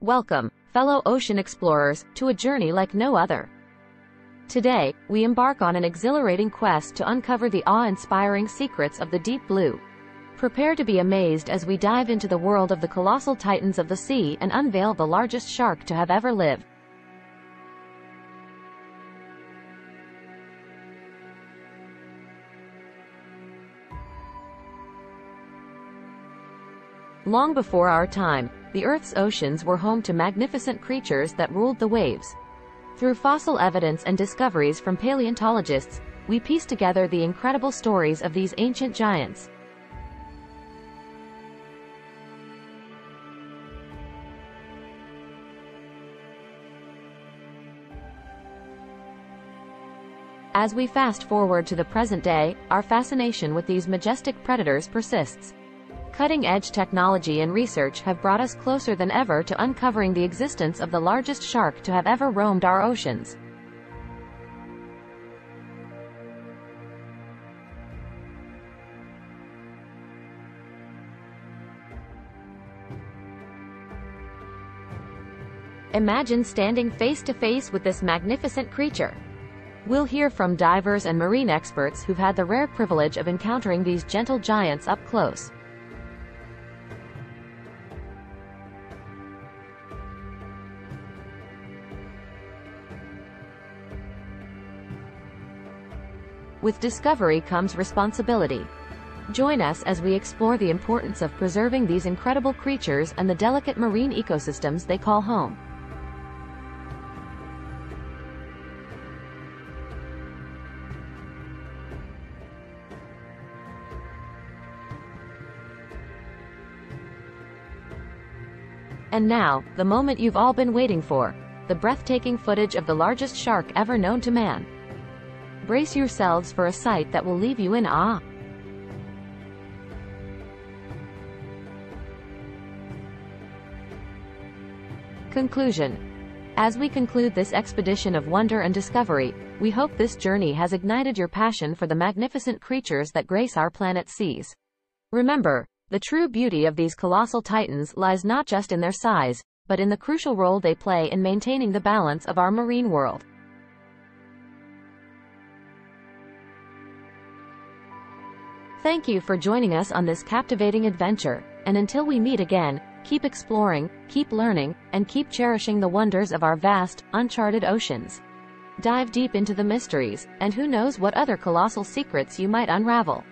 Welcome, fellow ocean explorers, to a journey like no other. Today, we embark on an exhilarating quest to uncover the awe-inspiring secrets of the deep blue. Prepare to be amazed as we dive into the world of the colossal titans of the sea and unveil the largest shark to have ever lived. Long before our time, the Earth's oceans were home to magnificent creatures that ruled the waves. Through fossil evidence and discoveries from paleontologists, we piece together the incredible stories of these ancient giants. As we fast forward to the present day, our fascination with these majestic predators persists. Cutting-edge technology and research have brought us closer than ever to uncovering the existence of the largest shark to have ever roamed our oceans. Imagine standing face to face with this magnificent creature. We'll hear from divers and marine experts who've had the rare privilege of encountering these gentle giants up close. With discovery comes responsibility. Join us as we explore the importance of preserving these incredible creatures and the delicate marine ecosystems they call home. And now, the moment you've all been waiting for. The breathtaking footage of the largest shark ever known to man. Brace yourselves for a sight that will leave you in awe. Conclusion As we conclude this expedition of wonder and discovery, we hope this journey has ignited your passion for the magnificent creatures that grace our planet's seas. Remember, the true beauty of these colossal titans lies not just in their size, but in the crucial role they play in maintaining the balance of our marine world. Thank you for joining us on this captivating adventure, and until we meet again, keep exploring, keep learning, and keep cherishing the wonders of our vast, uncharted oceans. Dive deep into the mysteries, and who knows what other colossal secrets you might unravel.